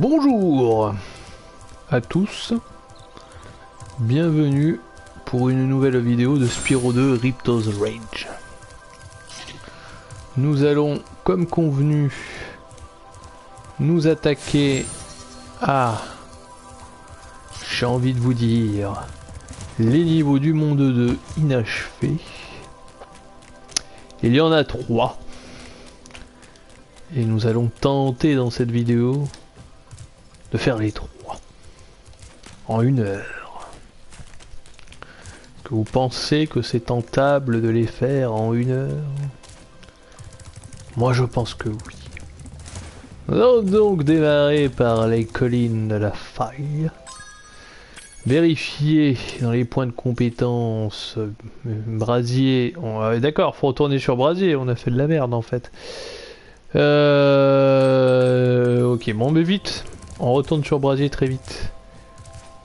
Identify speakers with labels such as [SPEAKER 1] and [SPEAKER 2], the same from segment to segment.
[SPEAKER 1] Bonjour à tous, bienvenue pour une nouvelle vidéo de Spyro 2 Ripto's Range. Nous allons, comme convenu, nous attaquer à, j'ai envie de vous dire, les niveaux du monde 2 inachevés. Il y en a trois. Et nous allons tenter dans cette vidéo de faire les trois. En une heure. Que vous pensez que c'est tentable de les faire en une heure? Moi je pense que oui. Nous allons donc démarrer par les collines de la faille. Vérifier dans les points de compétence euh, Brasier. Euh, d'accord, faut retourner sur Brasier, on a fait de la merde en fait. Euh... Ok, bon mais vite, on retourne sur Brasier très vite.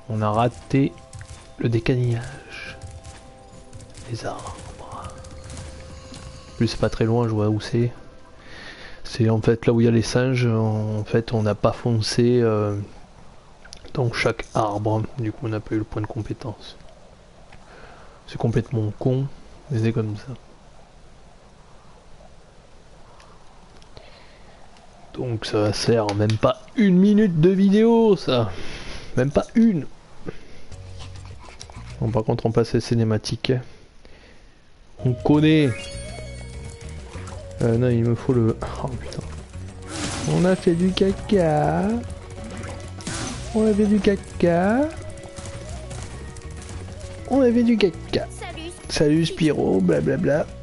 [SPEAKER 1] On a raté le décanillage. Les arbres. Plus c'est pas très loin, je vois où c'est. C'est en fait là où il y a les singes. En fait, on n'a pas foncé euh, dans chaque arbre. Du coup, on n'a pas eu le point de compétence. C'est complètement con, mais c'est comme ça. Donc ça sert même pas une minute de vidéo ça. Même pas une. Bon par contre on passe les cinématiques. On connaît. Euh, non il me faut le... Oh putain. On a fait du caca. On a fait du caca. On a fait du caca. Salut, Salut Spiro, blablabla. Je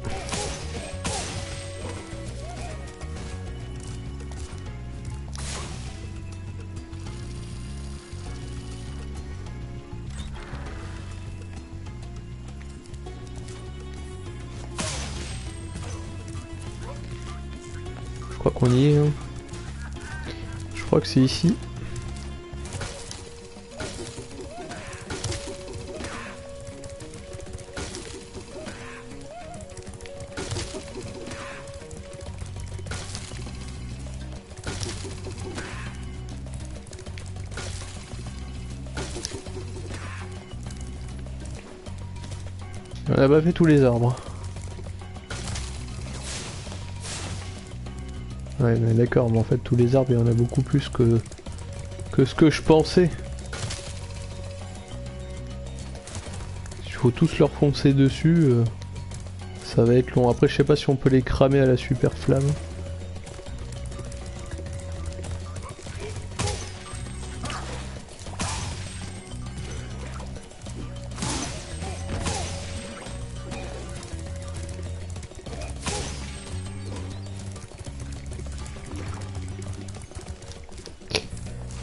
[SPEAKER 1] c'est ici. On a fait tous les arbres. D'accord, mais en fait tous les arbres il y en a beaucoup plus que, que ce que je pensais. Il faut tous leur foncer dessus, euh, ça va être long. Après je sais pas si on peut les cramer à la super flamme.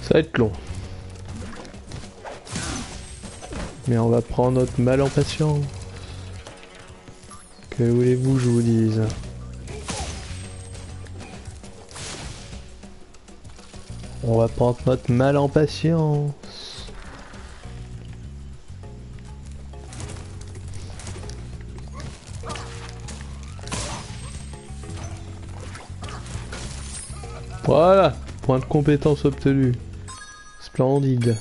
[SPEAKER 1] Ça va être long. Mais on va prendre notre mal en patience. Que voulez-vous je vous dise? On va prendre notre mal en patience. Voilà, point de compétence obtenu. Splendide.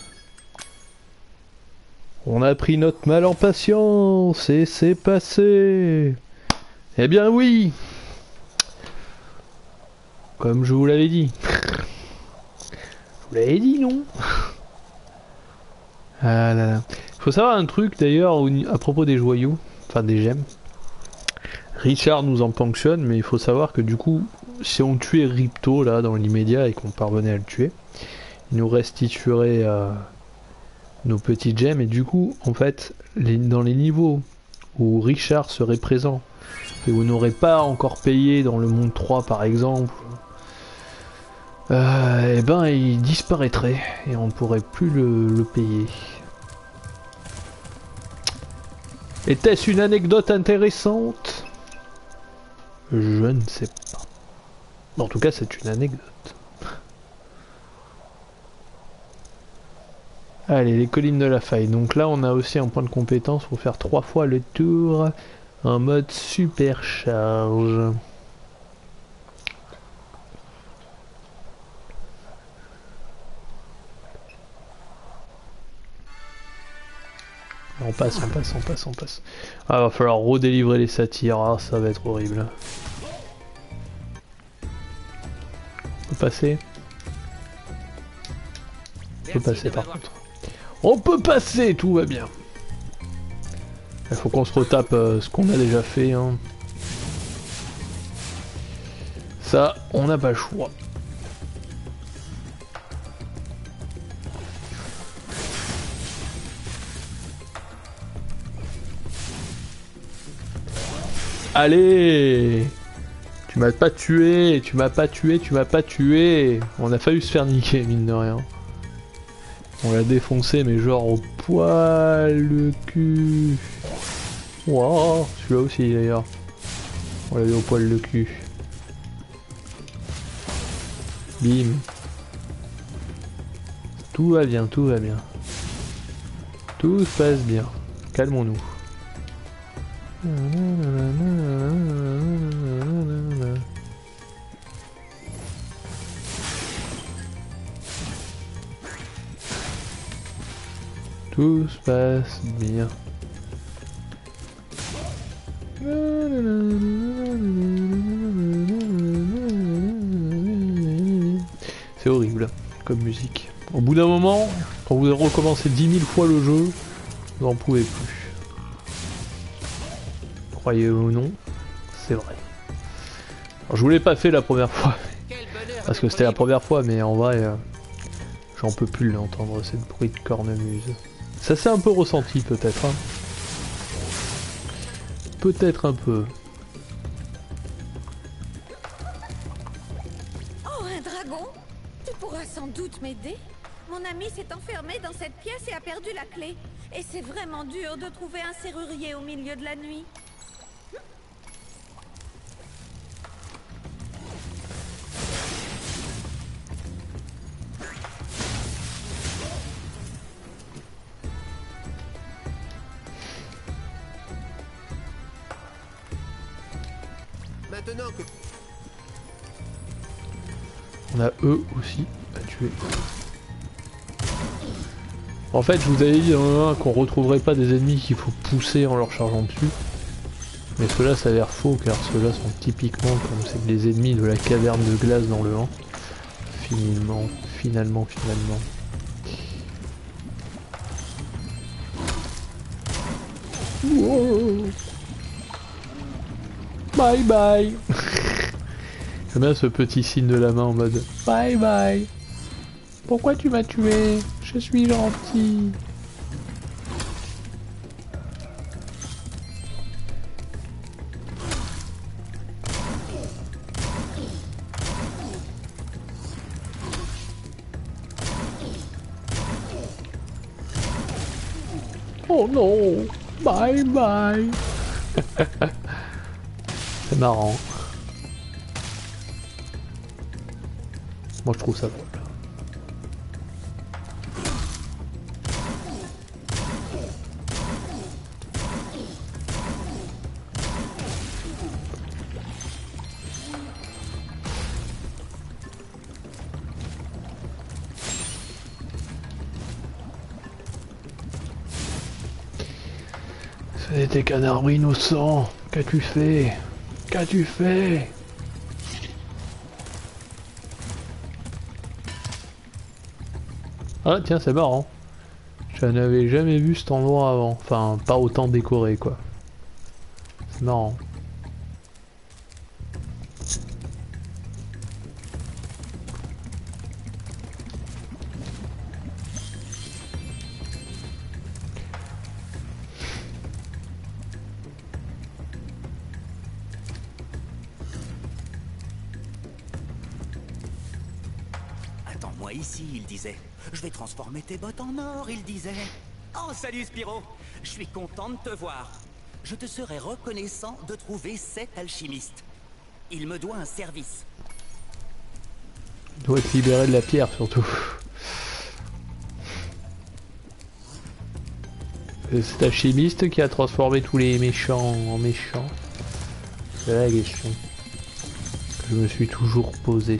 [SPEAKER 1] On a pris notre mal en patience et c'est passé. Eh bien oui. Comme je vous l'avais dit. Je vous l'avais dit non? Ah là là. Faut savoir un truc d'ailleurs à propos des joyaux, enfin des gemmes. Richard nous en ponctionne, mais il faut savoir que du coup, si on tuait Ripto là dans l'immédiat et qu'on parvenait à le tuer, nous restituerait euh, nos petits gemmes. Et du coup en fait dans les niveaux où Richard serait présent et où n'aurait pas encore payé dans le monde 3 par exemple euh, et ben il disparaîtrait et on ne pourrait plus le payer. Était-ce une anecdote intéressante? Je ne sais pas. En tout cas c'est une anecdote Allez, les collines de la faille. Donc là, on a aussi un point de compétence pour faire trois fois le tour en mode supercharge. On passe, on passe, on passe, on passe. Ah, va falloir redélivrer les satires. Ah, ça va être horrible. On peut passer? On peut passer par contre. On peut passer, tout va bien. Il faut qu'on se retape euh, ce qu'on a déjà fait. Hein. Ça, on n'a pas le choix. Allez Tu m'as pas tué, tu m'as pas tué, tu m'as pas tué On a failli se faire niquer, mine de rien. On l'a défoncé, mais genre au poil le cul. Waouh, celui-là aussi d'ailleurs. On l'a eu au poil le cul. Bim. Tout va bien, tout va bien. Tout se passe bien. Calmons-nous. Tout se passe bien. C'est horrible comme musique. Au bout d'un moment, quand vous avez recommencé 10 000 fois le jeu, vous n'en pouvez plus. Croyez ou non, c'est vrai. je vous l'ai pas fait la première fois, parce que c'était la première fois, mais en vrai, euh, j'en peux plus l'entendre, cette bruit de cornemuse. Ça s'est un peu ressenti peut-être. Hein. Peut-être un peu.
[SPEAKER 2] Oh, un dragon Tu pourras sans doute m'aider Mon ami s'est enfermé dans cette pièce et a perdu la clé. Et c'est vraiment dur de trouver un serrurier au milieu de la nuit.
[SPEAKER 1] Eux aussi à tuer. En fait, je vous avais dit dans qu'on retrouverait pas des ennemis qu'il faut pousser en leur chargeant dessus. Mais ceux-là, ça a l'air faux car ceux-là sont typiquement comme c'est les ennemis de la caverne de glace dans le 1. Finalement, finalement, finalement. Bye bye J'aime ce petit signe de la main en mode Bye bye. Pourquoi tu m'as tué? Je suis gentil. Oh non. Bye bye. C'est marrant. Moi je trouve ça drôle. C'était canard innocent, qu'as-tu fait? Qu'as-tu fait? Ah tiens c'est marrant. Je n'avais jamais vu cet endroit avant. Enfin pas autant décoré quoi. C'est marrant.
[SPEAKER 3] Transformer tes bottes en or, il disait. Oh, salut Spiro Je suis content de te voir. Je te serais reconnaissant de trouver cet alchimiste. Il me doit un service.
[SPEAKER 1] Il doit être libéré de la pierre, surtout. Cet alchimiste qui a transformé tous les méchants en méchants. C'est la question que je me suis toujours posée.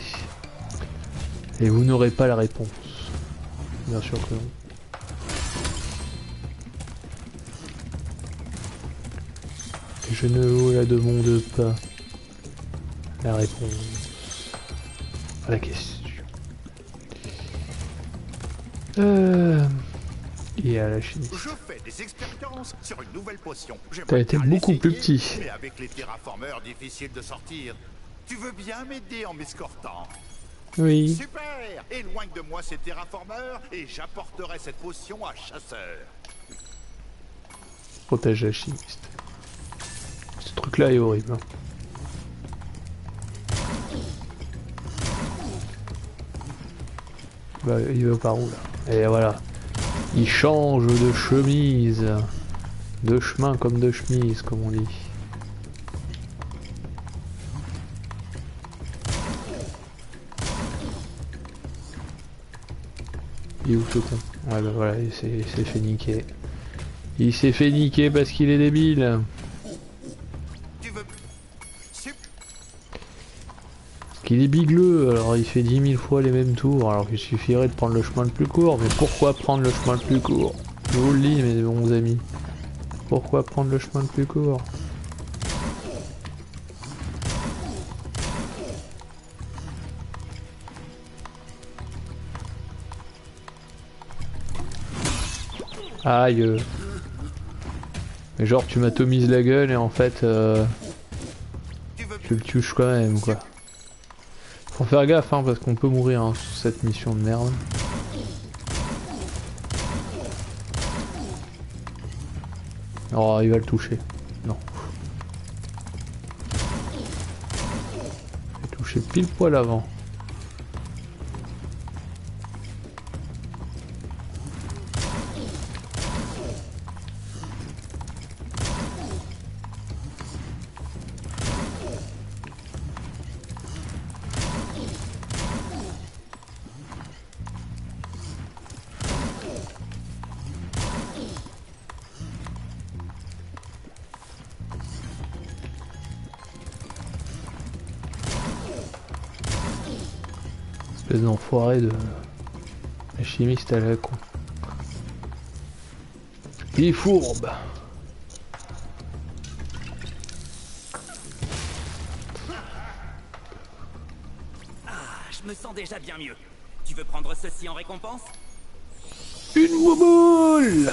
[SPEAKER 1] Et vous n'aurez pas la réponse. Bien sûr que non. Je ne vous la demande pas. La réponse à la question. Euh... Et à la chimie.
[SPEAKER 4] Je fais des expériences sur une nouvelle potion.
[SPEAKER 1] T'as été beaucoup plus petit.
[SPEAKER 4] Mais avec les terraformeurs, difficile de sortir. Tu veux bien m'aider en m'escortant?
[SPEAKER 1] Oui.
[SPEAKER 4] Super Éloigne de moi ces terraformeurs et j'apporterai cette potion à chasseur.
[SPEAKER 1] Protège la chimiste. Ce truc là est horrible. hein. Bah, il va par où là? Et voilà. Il change de chemise. De chemin comme de chemise, comme on dit. Il est où ce con Ouais bah voilà, il s'est fait niquer. Il s'est fait niquer parce qu'il est débile. Qu'il est bigleux, alors il fait 10 000 fois les mêmes tours, alors qu'il suffirait de prendre le chemin le plus court. Mais pourquoi prendre le chemin le plus court? Je vous le dis, mes bons amis. Pourquoi prendre le chemin le plus court? Aïe. Mais genre tu m'atomises la gueule et en fait euh,
[SPEAKER 4] Tu
[SPEAKER 1] le tues quand même quoi. Faut faire gaffe hein, parce qu'on peut mourir hein, sur cette mission de merde. Oh il va le toucher. Non. Il va toucher pile poil avant. Espèce d'enfoiré de... La chimiste à la con. Il est fourbe.
[SPEAKER 3] Ah, je me sens déjà bien mieux. Tu veux prendre ceci en récompense?
[SPEAKER 1] Une wobble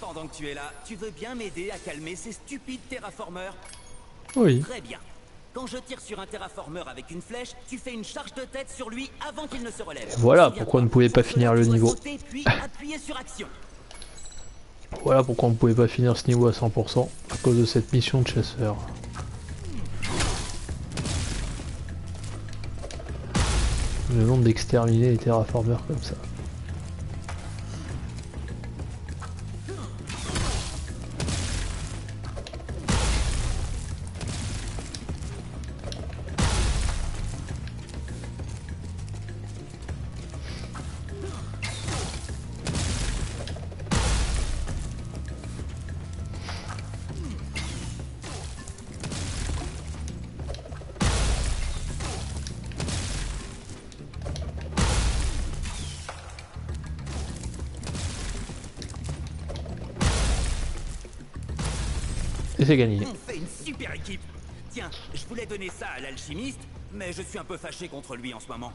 [SPEAKER 3] Pendant que tu es là, tu veux bien m'aider à calmer ces stupides terraformeurs?
[SPEAKER 1] Oui.
[SPEAKER 3] Très bien. Quand je tire sur un terraformeur avec une flèche, tu fais une charge de tête sur lui avant qu'il ne se relève.
[SPEAKER 1] Voilà pourquoi on ne pouvait pas finir le niveau. Voilà pourquoi on pouvait pas finir ce niveau à 100% à cause de cette mission de chasseur. Le nombre d'exterminer les terraformeurs comme ça. Et c'est gagné.
[SPEAKER 3] On fait une super équipe. Tiens, je voulais donner ça à l'alchimiste, mais je suis un peu fâché contre lui en ce moment.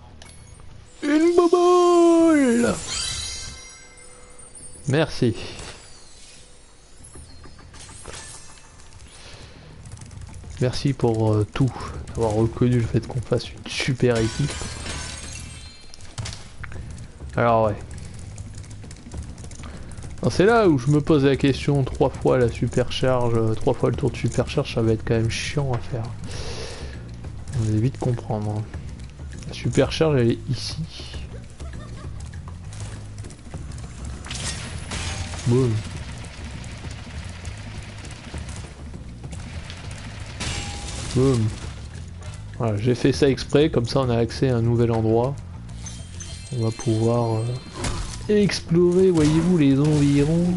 [SPEAKER 1] Une bobole Merci. Merci pour euh, tout, d'avoir reconnu le fait qu'on fasse une super équipe. Alors ouais. C'est là où je me pose la question, trois fois la supercharge, euh, trois fois le tour de supercharge, ça va être quand même chiant à faire. Vous allez vite comprendre. hein. La supercharge elle est ici. Boum. Boum. Voilà, j'ai fait ça exprès, comme ça on a accès à un nouvel endroit. On va pouvoir euh, explorer, voyez-vous, les environs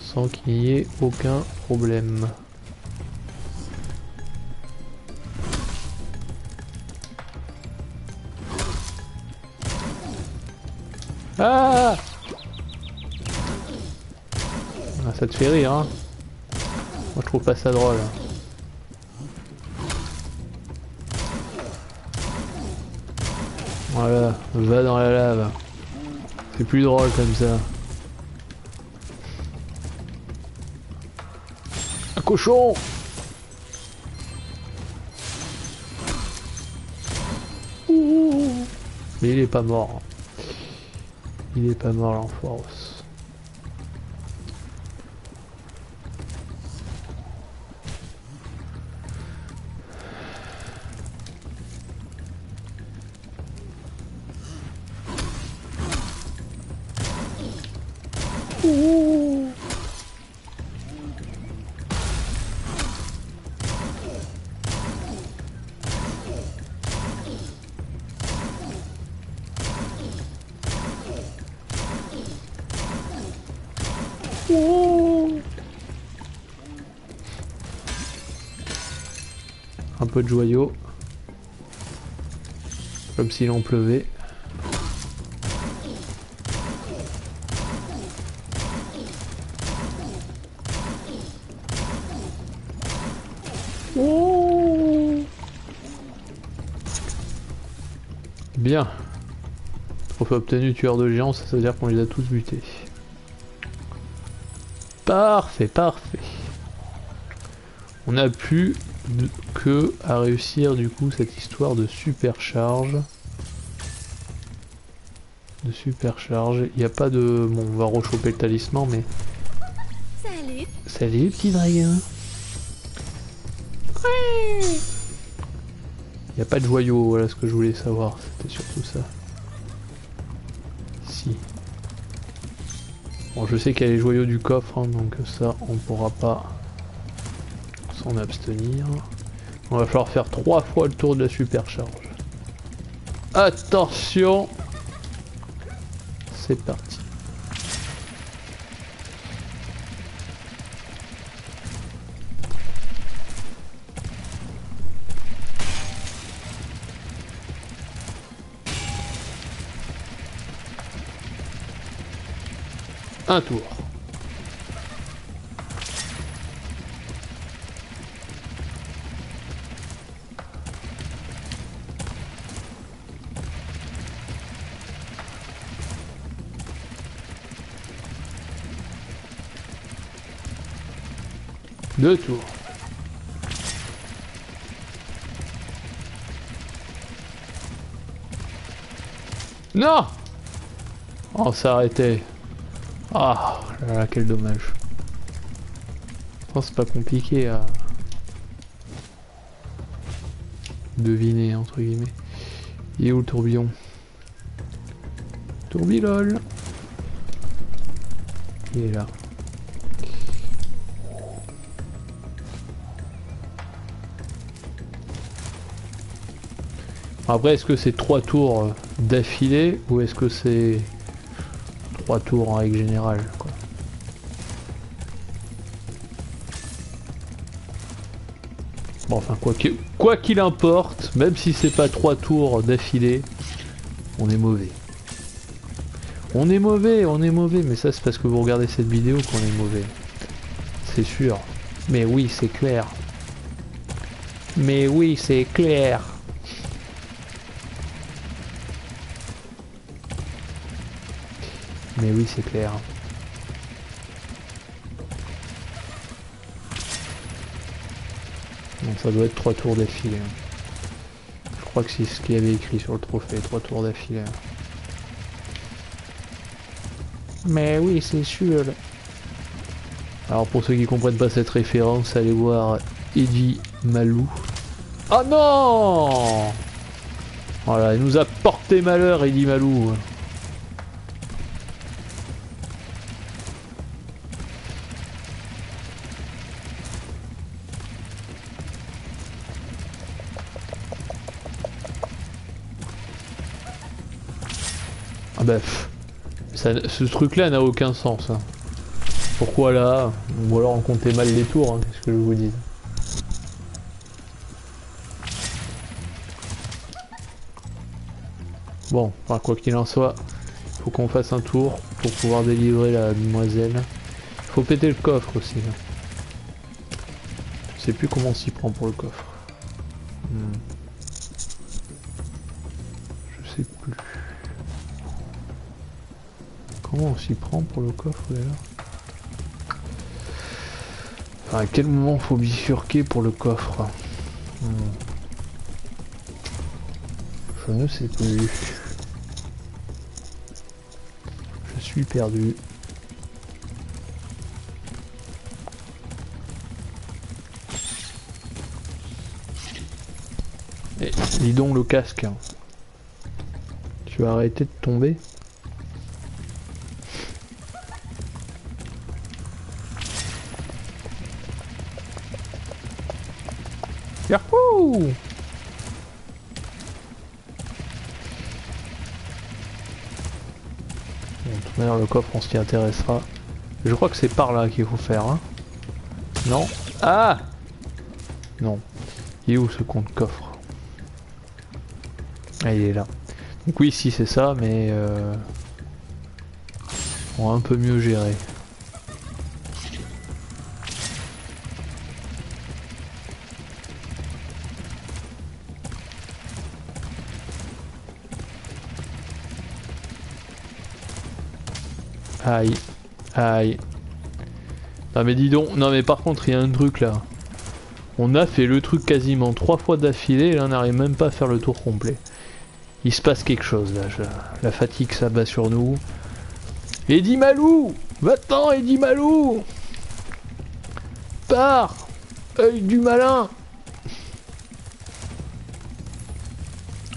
[SPEAKER 1] sans qu'il n'y ait aucun problème. Ah Ah, ça te fait rire, hein Moi, je trouve pas ça drôle. Voilà, va dans la lave. C'est plus drôle comme ça. Un cochon Ouh. Mais il est pas mort. Il est pas mort l'enforce. Peu de joyau. Comme s'il en pleuvait. Bien. Trophée obtenu tueur de géants, ça veut dire qu'on les a tous butés. Parfait, parfait. On plus de- que à réussir du coup cette histoire de supercharge. De supercharge. Il n'y a pas de... Bon, on va rechoper le talisman, mais...
[SPEAKER 2] Salut.
[SPEAKER 1] Salut petit dragon. Il n'y a pas de joyau, voilà ce que je voulais savoir. C'était surtout ça. Si. Bon, je sais qu'il y a les joyaux du coffre, hein, donc ça, on pourra pas s'en abstenir. On va falloir faire trois fois le tour de la supercharge. Attention C'est parti. Un tour. Deux tours. Non Oh, ça arrêtait. Ah, là, là, quel dommage. Je pense pas compliqué à deviner, entre guillemets. Il est où le tourbillon? Tourbilol Il est là. Après, est-ce que c'est trois tours d'affilée ou est-ce que c'est trois tours en règle générale. Bon, enfin, quoi qu'il quoi qu'il importe, même si c'est pas trois tours d'affilée, on est mauvais. On est mauvais, on est mauvais, mais ça c'est parce que vous regardez cette vidéo qu'on est mauvais. C'est sûr. Mais oui, c'est clair. Mais oui, c'est clair. Mais oui, c'est clair. Donc ça doit être trois tours d'affilée. hein. Je crois que c'est ce qu'il y avait écrit sur le trophée, trois tours d'affilée. Mais oui, c'est sûr. Alors pour ceux qui comprennent pas cette référence, allez voir Eddie Malou. Oh non Voilà, il nous a porté malheur Eddie Malou. Bah, ce truc-là n'a aucun sens. hein. Pourquoi là Ou alors on comptait mal les tours, hein, qu'est-ce que je vous dis Bon, enfin, quoi qu'il en soit, faut qu'on fasse un tour pour pouvoir délivrer la demoiselle. Faut péter le coffre aussi. Là. Je sais plus comment on s'y prend pour le coffre. Hmm. Je sais plus. On s'y prend pour le coffre d'ailleurs À quel moment faut bifurquer pour le coffre? Hmm. Je ne sais plus. Je suis perdu. Et dis donc le casque. hein. Tu vas arrêter de tomber? Bon, De toute manière, le coffre, on s'y intéressera. Je crois que c'est par là qu'il faut faire. Hein. Non Ah Non. Il est où ce compte coffre? Ah, il est là. Donc oui, si c'est ça, mais... Euh... On va un peu mieux gérer. Aïe. Aïe. Non mais dis donc, non mais par contre il y a un truc là. On a fait le truc quasiment trois fois d'affilée et là on n'arrive même pas à faire le tour complet. Il se passe quelque chose là, la fatigue s'abat sur nous. Eddie Malou Va-t'en Eddie Malou Pars Œil du malin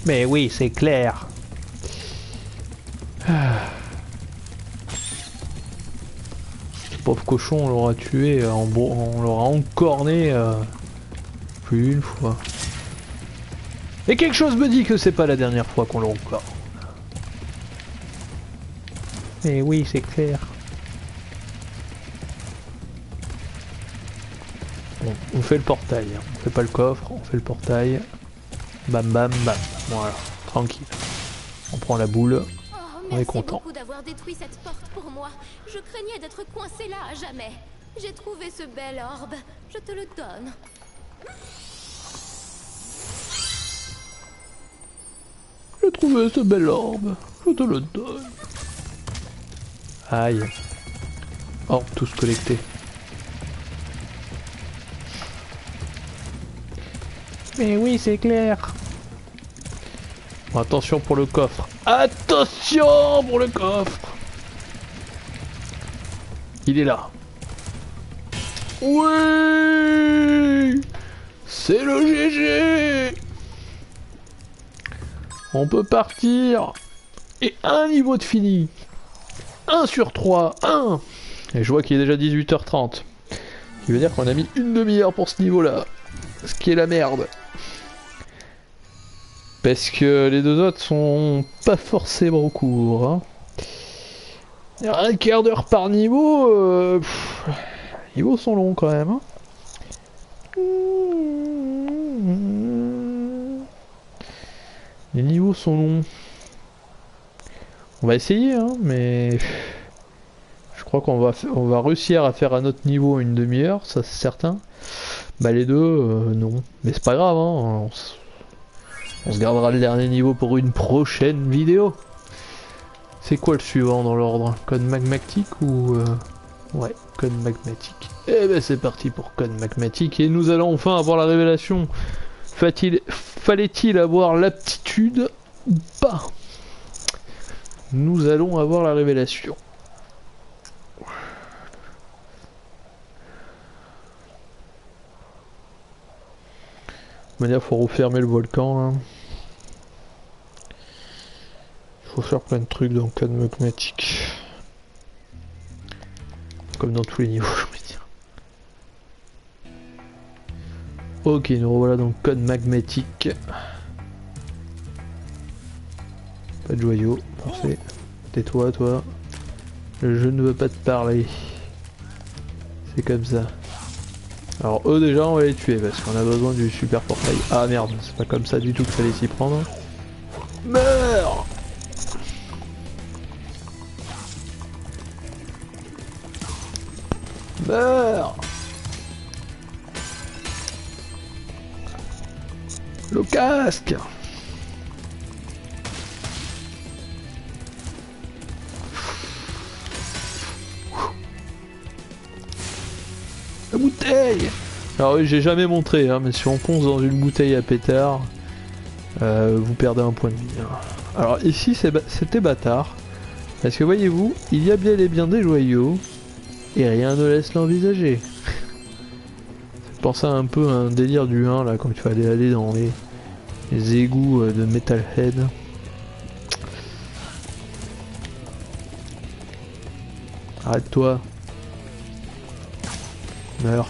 [SPEAKER 1] Mais oui, c'est clair. Pauvre cochon, on l'aura tué, euh, en bro- on l'aura encorné euh, plus une fois. Et quelque chose me dit que c'est pas la dernière fois qu'on l'encorne. Mais oui, c'est clair. Bon, on fait le portail, hein. on fait pas le coffre, on fait le portail. Bam bam bam, voilà, tranquille. On prend la boule. On est
[SPEAKER 5] merci
[SPEAKER 1] content.
[SPEAKER 5] beaucoup d'avoir détruit cette porte pour moi. Je craignais d'être coincé là à jamais. J'ai trouvé ce bel orbe. Je te le donne.
[SPEAKER 1] J'ai trouvé ce bel orbe, je te le donne. Aïe. Orbe tous collectés. Mais oui, c'est clair. Attention pour le coffre. Attention pour le coffre. Il est là. Oui C'est le GG On peut partir. Et un niveau de fini. 1 sur 3. 1 Et je vois qu'il est déjà 18h30. Ce qui veut dire qu'on a mis une demi-heure pour ce niveau-là. Ce qui est la merde. Parce que les deux autres sont pas forcément courts. hein. Un quart d'heure par niveau. euh, pff, les niveaux sont longs quand même. hein. Les niveaux sont longs. On va essayer, hein, mais je crois qu'on va, on va réussir à faire un autre niveau en une demi-heure, ça c'est certain. Bah les deux, euh, non. Mais c'est pas grave, hein. On, on se gardera le dernier niveau pour une prochaine vidéo. C'est quoi le suivant dans l'ordre? Code magmatique ou... euh, Ouais, code magmatique. Eh ben c'est parti pour code magmatique et nous allons enfin avoir la révélation. Fallait-il avoir l'aptitude ou pas? Nous allons avoir la révélation. De manière, faut refermer le volcan. Là. Faut faire plein de trucs dans le code magmatique. Comme dans tous les niveaux, je veux dire. Ok, nous revoilà dans le code magmatique. Pas de joyau, parfait. Tais-toi, toi. Je ne veux pas te parler. C'est comme ça. Alors eux déjà on va les tuer parce qu'on a besoin du super portail. Ah merde, c'est pas comme ça du tout qu'il fallait s'y prendre. Meurs Meurs Le casque La bouteille Alors oui, j'ai jamais montré, hein, mais si on fonce dans une bouteille à pétard, euh, vous perdez un point de vie. hein. Alors ici, c'était bâtard. Parce que voyez-vous, il y a bien et bien des joyaux, et rien ne laisse l'envisager. Je pensais un peu à un délire du 1, là, quand il fallait aller dans les, les égouts euh, de Metalhead. Arrête-toi. Meurs.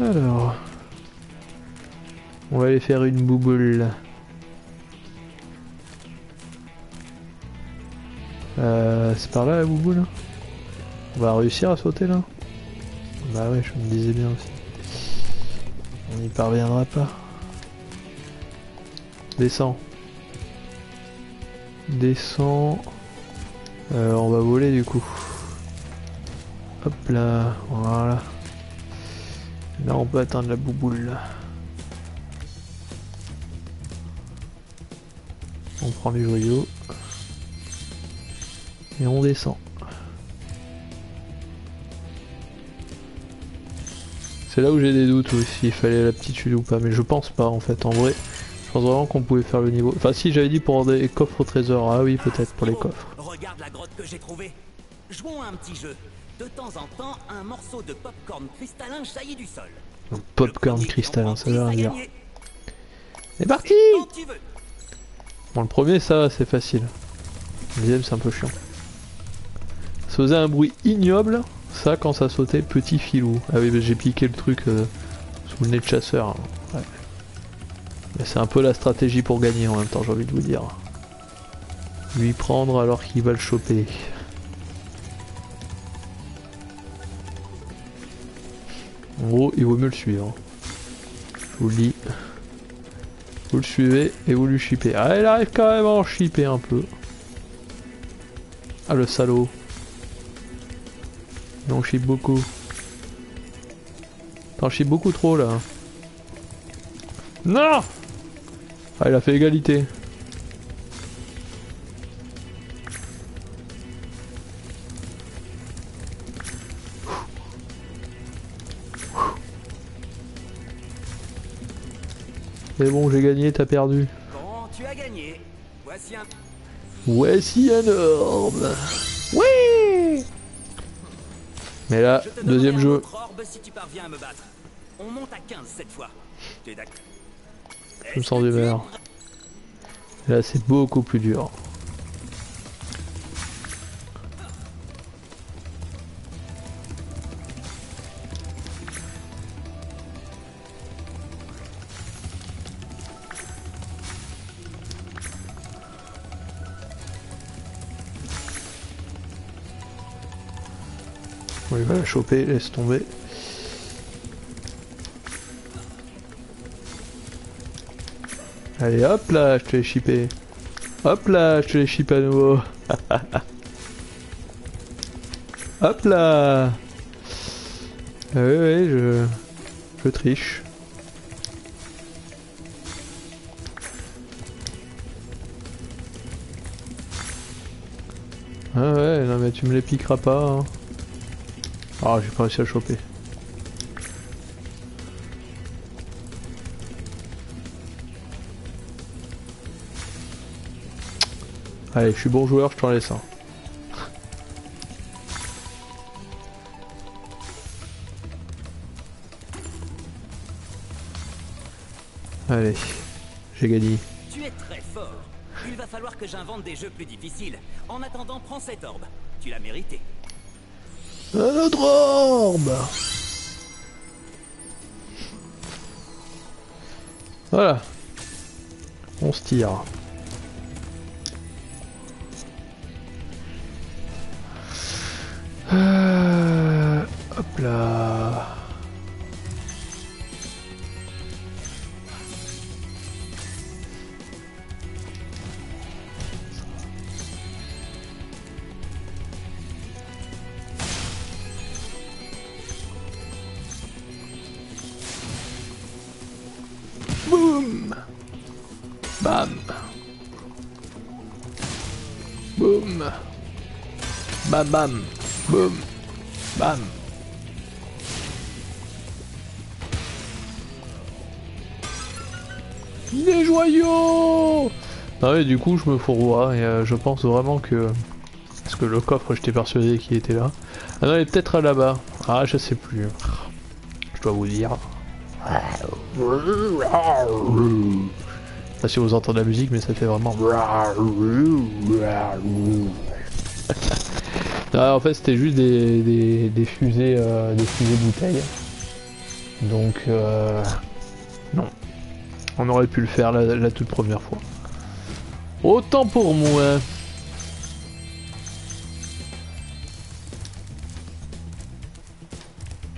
[SPEAKER 1] Alors. On va aller faire une bouboule. Euh, c'est par là la bouboule On va réussir à sauter là Bah ouais, je me disais bien aussi. On n'y parviendra pas. Descends. Descends. Euh, on va voler du coup. Hop là, voilà. Là on peut atteindre la bouboule. là. On prend les joyaux. Et on descend. C'est là où j'ai des doutes aussi, il fallait l'aptitude ou pas, mais je pense pas en fait, en vrai. Je pense vraiment qu'on pouvait faire le niveau. Enfin si j'avais dit pour des coffres au trésor, ah oui peut-être pour les
[SPEAKER 3] Spyro,
[SPEAKER 1] coffres.
[SPEAKER 3] Regarde la grotte que j'ai trouvée. Jouons à un petit jeu. De temps en temps, un morceau de popcorn cristallin jaillit du sol.
[SPEAKER 1] Donc
[SPEAKER 3] Le
[SPEAKER 1] popcorn cristallin, ça veut rien dire. C'est parti. Bon le premier ça c'est facile. Le deuxième c'est un peu chiant. Faisait un bruit ignoble, ça quand ça sautait, petit filou. Ah oui mais j'ai piqué le truc euh, sous le nez de chasseur. hein. Ouais. Mais c'est un peu la stratégie pour gagner en même temps j'ai envie de vous dire. Lui prendre alors qu'il va le choper. En gros il vaut mieux le suivre. Je vous le dis. Vous le suivez et vous lui chippez. Ah, il arrive quand même à en chipper un peu. Ah, le salaud. Il en chippe beaucoup. T'en chippes beaucoup trop là. Non Ah, il a fait égalité. C'est bon, j'ai gagné, t'as perdu.
[SPEAKER 3] Bon, tu as gagné. Voici un.
[SPEAKER 1] Voici un orbe. Mais là,
[SPEAKER 3] Je te donnerai
[SPEAKER 1] deuxième jeu.
[SPEAKER 3] autre orbe si tu parviens à me battre. On monte à 15 cette fois. Tu es d'accord
[SPEAKER 1] Je me sens d'humeur. Là, c'est beaucoup plus dur. Il va la choper, laisse tomber. Allez hop là, je te l'ai chippé. Hop là, je te l'ai chippé à nouveau. hop là. Ah oui, oui, je... Je triche. Ah ouais, non mais tu me les piqueras pas. hein. Ah, j'ai pas réussi à choper. Allez, je suis bon joueur, je t'en laisse un. Allez, j'ai gagné.
[SPEAKER 3] Tu es très fort. Il va falloir que j'invente des jeux plus difficiles. En attendant, prends cette orbe. Tu l'as mérité.
[SPEAKER 1] Un autre orbe Voilà. On se tire. Bam Boum Bam bam Boum Bam Les joyaux Ah ouais, du coup, je me fourvoie et euh, je pense vraiment que... Parce que le coffre, j'étais persuadé qu'il était là. Ah non, il est peut-être là-bas. Ah, je sais plus. Je dois vous dire. Pas si vous entendez la musique, mais ça fait vraiment. En fait, c'était juste des, des, des fusées, euh, des fusées bouteilles. Donc, euh, non. On aurait pu le faire la, la toute première fois. Autant pour moi.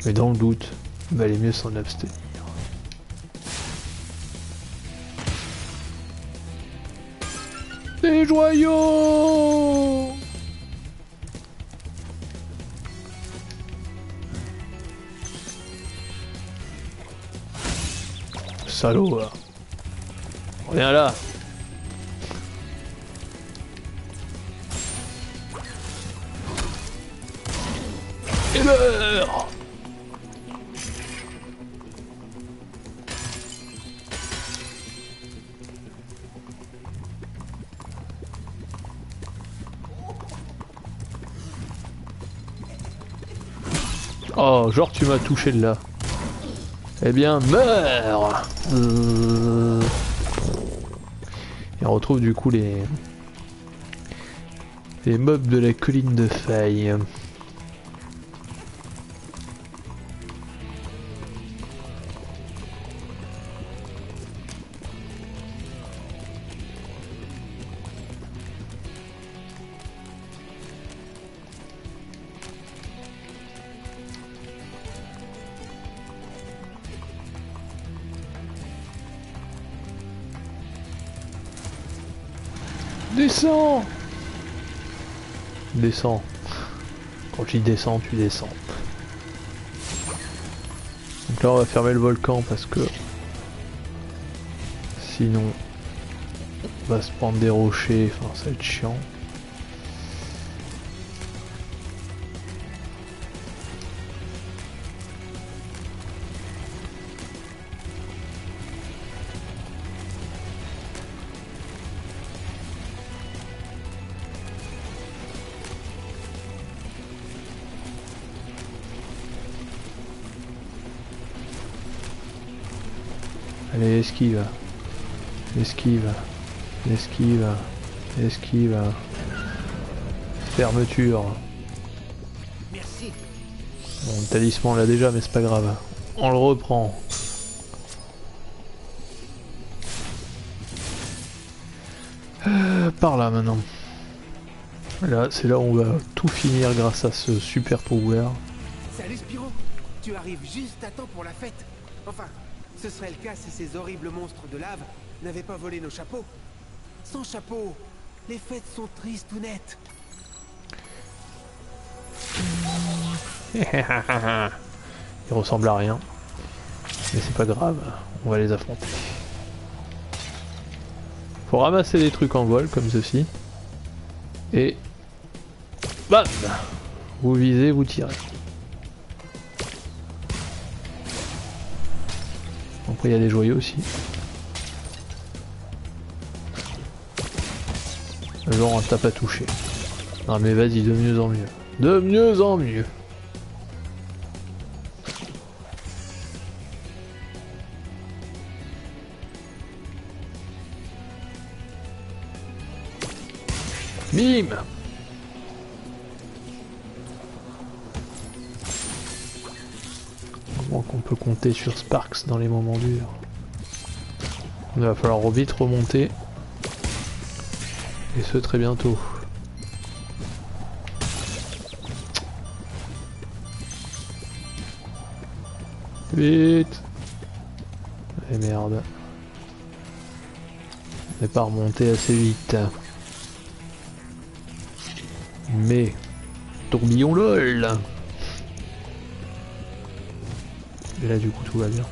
[SPEAKER 1] Mais dans le doute, il valait mieux s'en abstenir. Des joyaux Salaud là. Reviens là Oh, genre tu m'as touché là. Eh bien, meurs. Et on retrouve du coup les... Les mobs de la colline de faille. Descends. Quand je dis descends, tu descends. Donc là on va fermer le volcan parce que sinon on va se prendre des rochers, enfin ça va être chiant. Esquive. Esquive. Esquive. Esquive. Fermeture.
[SPEAKER 3] Merci.
[SPEAKER 1] Bon, le talisman là déjà, mais c'est pas grave. On le reprend. Euh, par là maintenant. Là, c'est là où on va tout finir grâce à ce super power.
[SPEAKER 6] Salut Spiro Tu arrives juste à temps pour la fête. Enfin, ce serait le cas si ces horribles monstres de lave n'avaient pas volé nos chapeaux. Sans chapeau, les fêtes sont tristes ou nettes.
[SPEAKER 1] Il ressemble à rien. Mais c'est pas grave, on va les affronter. Faut ramasser des trucs en vol comme ceci. Et... Bam Vous visez, vous tirez. Après il y a des joyaux aussi. Genre on t'a pas touché. Non mais vas-y, de mieux en mieux. De mieux en mieux. Bim compter sur Sparks dans les moments durs Il va falloir vite remonter. Et ce très bientôt. Vite Et merde. On n'est pas remonté assez vite. Mais... Tourbillon LOL et là, du coup, tout va bien.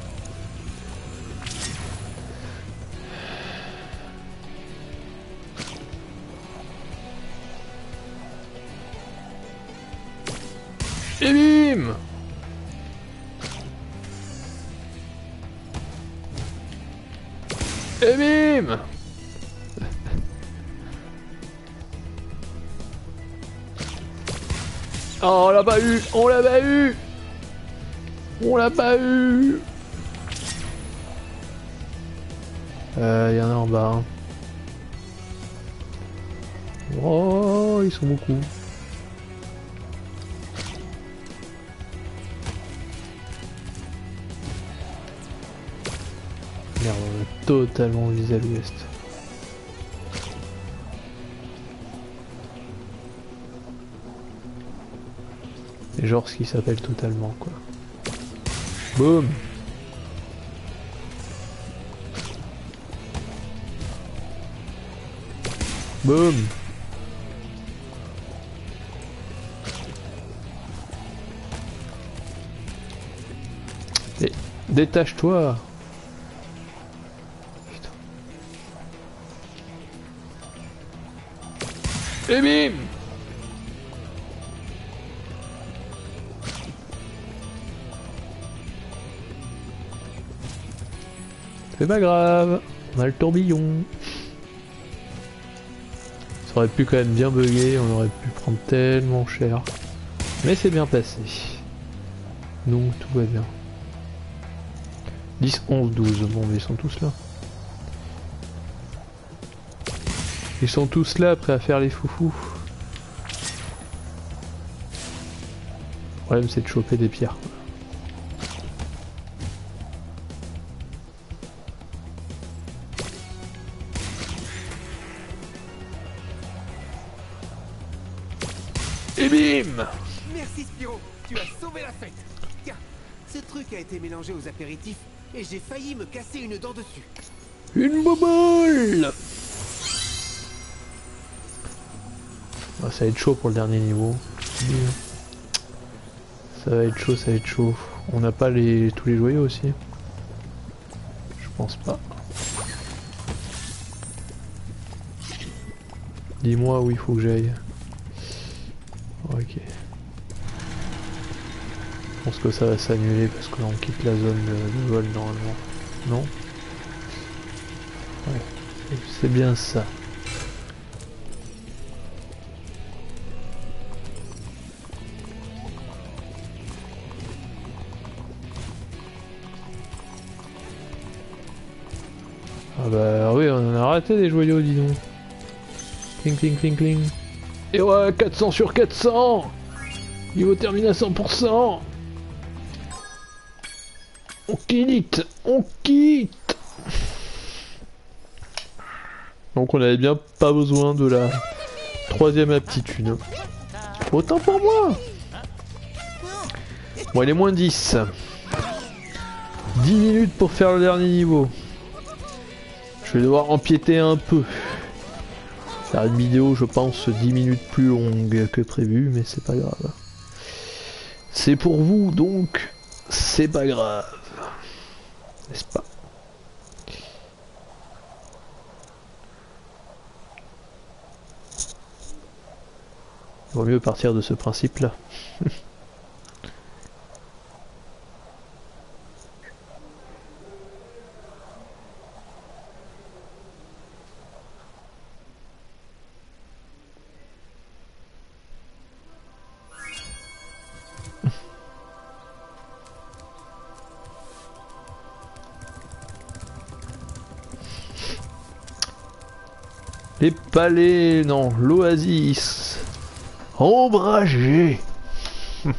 [SPEAKER 1] Et bim Et bim Oh, on l'a pas eu On l'a pas eu on l'a pas eu Euh, y en a en bas. hein. Oh, ils sont beaucoup. Merde, on a totalement visé à l'ouest. Genre ce qui s'appelle totalement quoi. Boum. Boum. Dé- Détache-toi. Et bim C'est pas grave, on a le tourbillon. Ça aurait pu quand même bien bugger, on aurait pu prendre tellement cher. Mais c'est bien passé. Donc tout va bien. 10, 11, 12, bon mais ils sont tous là. Ils sont tous là prêts à faire les foufous. Le problème c'est de choper des pierres.
[SPEAKER 6] Aux apéritifs et j'ai failli me casser une dent dessus.
[SPEAKER 1] Une bobole Ah, Ça va être chaud pour le dernier niveau. Ça va être chaud, ça va être chaud. On n'a pas les tous les joyaux aussi Je pense pas. Dis-moi où il faut que j'aille. Ok. Je pense que ça va s'annuler parce que on quitte la zone de, vol normalement. Non Ouais, c'est bien ça. Ah bah oui, on en a raté des joyaux, dis donc. Cling, cling, cling, cling. Et ouais, 400 sur 400 Niveau terminé à 100% On quitte On quitte Donc on avait bien pas besoin de la troisième aptitude. Autant pour moi Bon, il est moins 10. 10 minutes pour faire le dernier niveau. Je vais devoir empiéter un peu. Faire une vidéo, je pense, 10 minutes plus longue que prévu, mais c'est pas grave. C'est pour vous, donc c'est pas grave. N'est-ce pas Vaut mieux partir de ce principe-là. palais, non, l'oasis. Ombragé.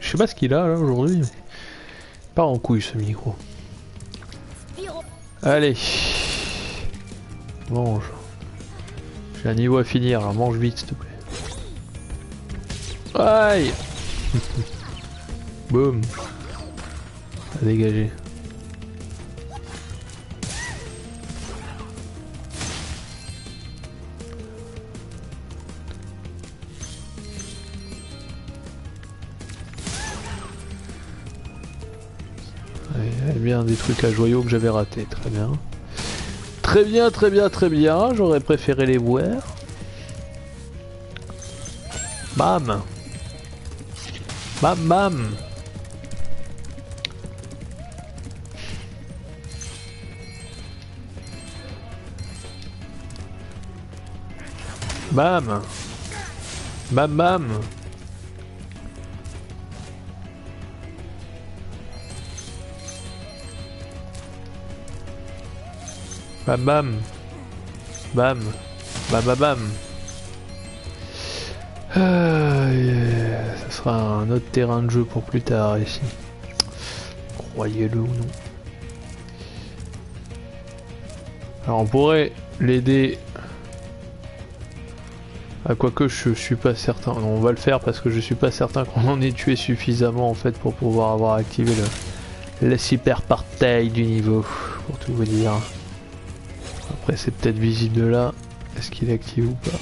[SPEAKER 1] je sais pas ce qu'il a là aujourd'hui. mais Pas en couille ce micro. Allez. Mange. J'ai un niveau à finir, alors mange vite s'il te plaît. Aïe Boum À dégager. Trucs à joyaux que j'avais ratés, très bien. Très bien, très bien, très bien, j'aurais préféré les voir. Bam. Bam bam. Bam. Bam bam Bam bam Bam Bam bam bam Ah. Ça sera un autre terrain de jeu pour plus tard ici. Croyez-le ou non. Alors on pourrait l'aider. À quoi que je suis pas certain. Non, on va le faire parce que je suis pas certain qu'on en ait tué suffisamment en fait pour pouvoir avoir activé le, la super partail du niveau. Pour tout vous dire. Après c'est peut-être visible de là. Est-ce qu'il est activé ou pas?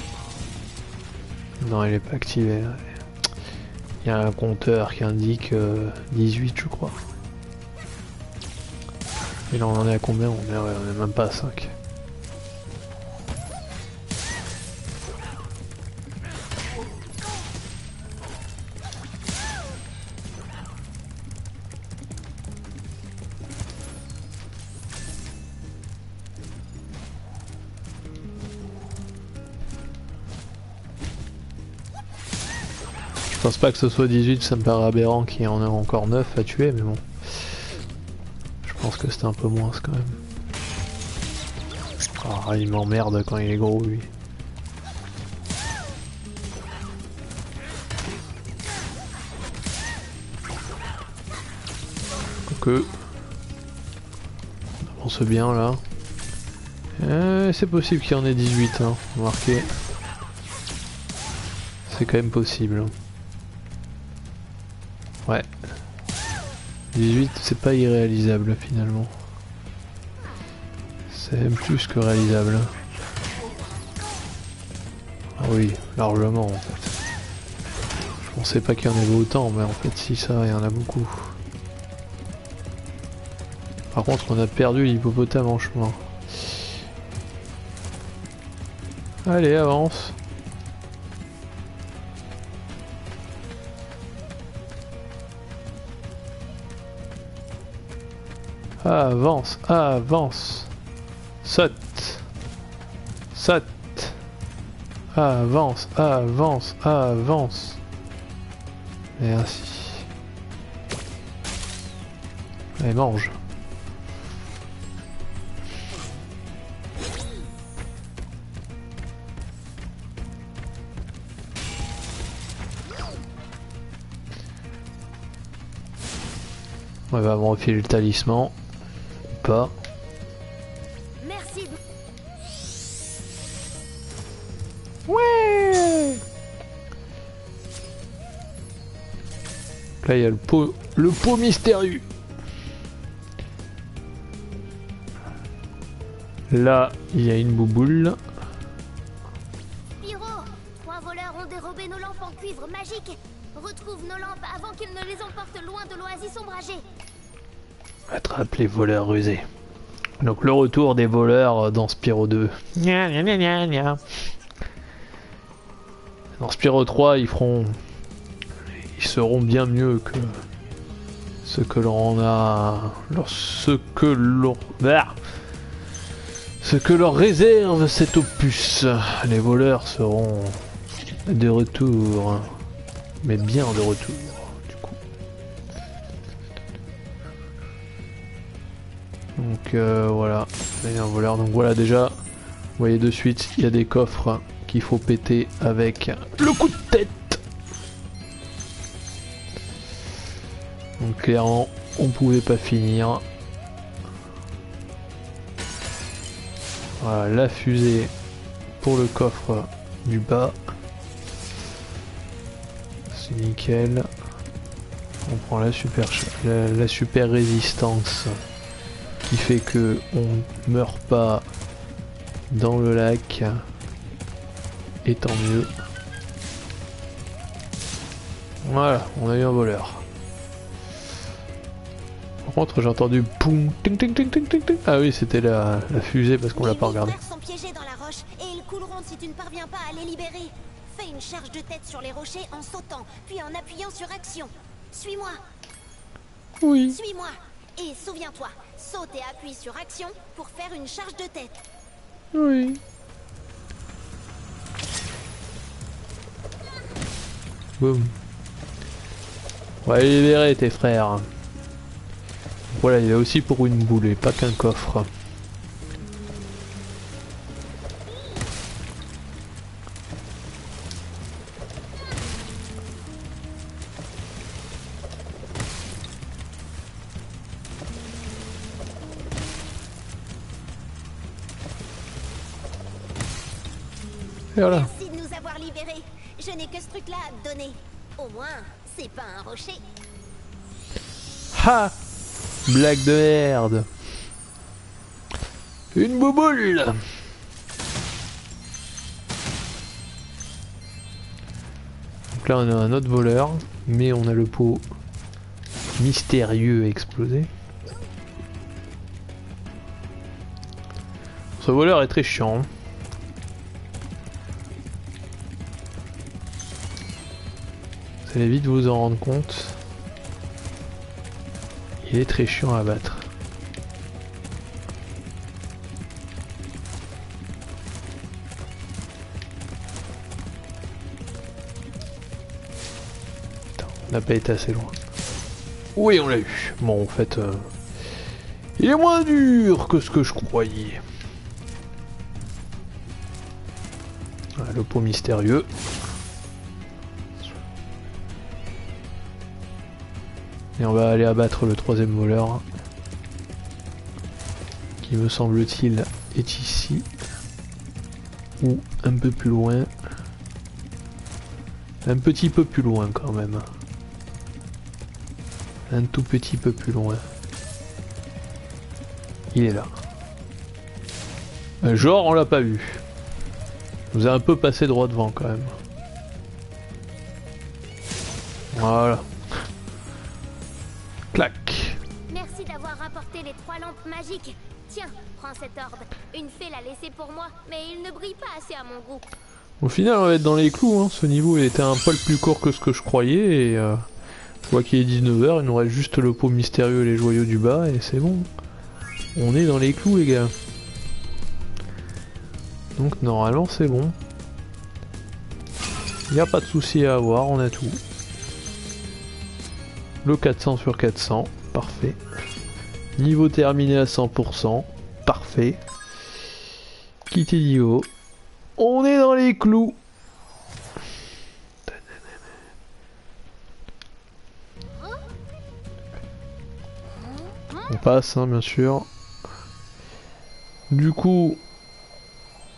[SPEAKER 1] Non il est pas activé. Il y a un compteur qui indique euh, 18 je crois. Et là on en est à combien? On on est même pas à 5. Pense pas que ce soit 18, ça me paraît aberrant qu'il y en ait encore 9 à tuer, mais bon. Je pense que c'était un peu moins quand même. Ah, il m'emmerde quand il est gros lui. Que on avance bien là. Euh, c'est possible qu'il y en ait 18, hein. Remarquez. C'est quand même possible. hein. 18, c'est pas irréalisable finalement. C'est même plus que réalisable. Ah oui, largement en fait. Je pensais pas qu'il y en avait autant, mais en fait si ça, il y en a beaucoup. Par contre, on a perdu l'hippopotame en chemin. Allez, avance. Avance, avance. Saute. Saute. Avance, avance, avance. Merci. Allez, mange. On va refiler le talisman. Pas.
[SPEAKER 5] merci.
[SPEAKER 1] Ouais Là il y a le pot, le pot mystérieux. Là il y a une bouboule.
[SPEAKER 5] Spiro, trois voleurs ont dérobé nos lampes en cuivre magique. Retrouve nos lampes avant qu'ils ne les emportent loin de l'oasis ombragée.
[SPEAKER 1] Attrape les voleurs rusés. Donc le retour des voleurs dans Spyro 2. Gna, gna, gna, gna, gna. Dans Spyro 3, ils feront. Ils seront bien mieux que ce que l'on a. leur- Ce que l'on. Ah ce que leur réserve cet opus. Les voleurs seront de retour. Mais bien de retour, Donc euh, voilà, un voleur. Donc voilà déjà, vous voyez de suite, il y a des coffres qu'il faut péter avec le coup de tête. Donc clairement, on pouvait pas finir. Voilà, la fusée pour le coffre du bas. C'est nickel. On prend la super, la, la super résistance qui fait que on meurt pas dans le lac. Et tant mieux. Voilà, on a eu un voleur. Par contre, j'ai entendu poum, ting, ting, ting, ting, ting, ting. Ah oui, c'était la, la fusée parce qu'on l'a pas regardé.
[SPEAKER 7] Sont piégés dans la roche et ils couleront si tu ne parviens pas à les libérer. Fais une charge de tête sur les rochers en sautant, puis en appuyant sur action. Suis-moi.
[SPEAKER 1] Oui.
[SPEAKER 7] Suis-moi. Et souviens-toi, saute et appuie sur action pour faire une charge de tête.
[SPEAKER 1] Oui. Boum. On va les libérer tes frères. Voilà, il est aussi pour une boule et pas qu'un coffre.
[SPEAKER 7] Merci de nous avoir libérés. Je n'ai que ce truc-là à te donner. Au moins, c'est pas un rocher.
[SPEAKER 1] Ha Blague de merde Une bouboule Donc là on a un autre voleur, mais on a le pot mystérieux explosé. Ce voleur est très chiant. Vous allez vite vous en rendre compte. Il est très chiant à battre. Putain, on n'a pas été assez loin. Oui, on l'a eu. Bon, en fait, euh, il est moins dur que ce que je croyais. Voilà, le pot mystérieux. Et on va aller abattre le troisième voleur. Qui me semble-t-il est ici. Ou un peu plus loin. Un petit peu plus loin quand même. Un tout petit peu plus loin. Il est là. Genre on l'a pas vu. Vous a un peu passé droit devant quand même. Voilà.
[SPEAKER 5] Laissé pour moi, mais il ne brille pas assez à mon goût.
[SPEAKER 1] Au final, on va être dans les clous. Hein. Ce niveau était un poil plus court que ce que je croyais. Et euh, je vois qu'il est 19h. Il nous reste juste le pot mystérieux et les joyaux du bas. Et c'est bon. On est dans les clous, les gars. Donc, normalement, c'est bon. Il n'y a pas de souci à avoir. On a tout. Le 400 sur 400. Parfait. Niveau terminé à 100%. Parfait. Quitter niveau. On est dans les clous. On passe, hein, bien sûr. Du coup,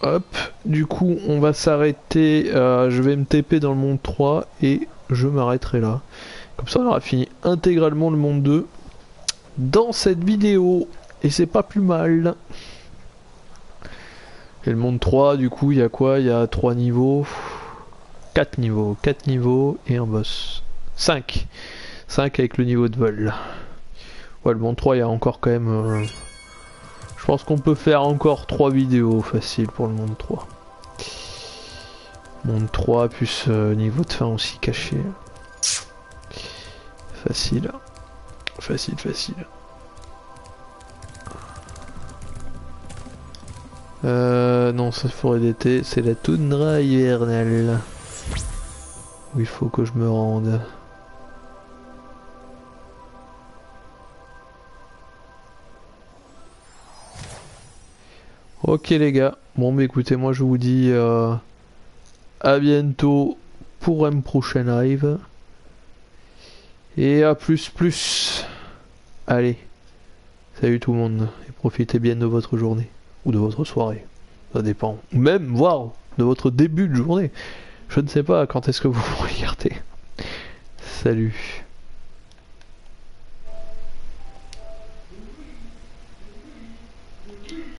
[SPEAKER 1] hop, du coup, on va s'arrêter. euh, je vais me TP dans le monde 3 et je m'arrêterai là. Comme ça, on aura fini intégralement le monde 2 dans cette vidéo. Et c'est pas plus mal. Et le monde 3, du coup, il y a quoi? Il y a 3 niveaux. 4 niveaux. 4 niveaux et un boss. 5. 5 avec le niveau de vol. Ouais, le monde 3, il y a encore quand même... euh, Je pense qu'on peut faire encore 3 vidéos faciles pour le monde 3. Monde 3 plus euh, niveau de fin aussi caché. Facile. Facile, facile. Euh, non, ça forêt d'été, c'est la toundra hivernale. Où il faut que je me rende. Ok les gars, bon bah écoutez, moi je vous dis euh, à bientôt pour un prochain live. Et à plus plus. Allez, salut tout le monde, et profitez bien de votre journée, ou de votre soirée, ça dépend. Ou même, voire, de votre début de journée. Je ne sais pas quand est-ce que vous regardez. Salut.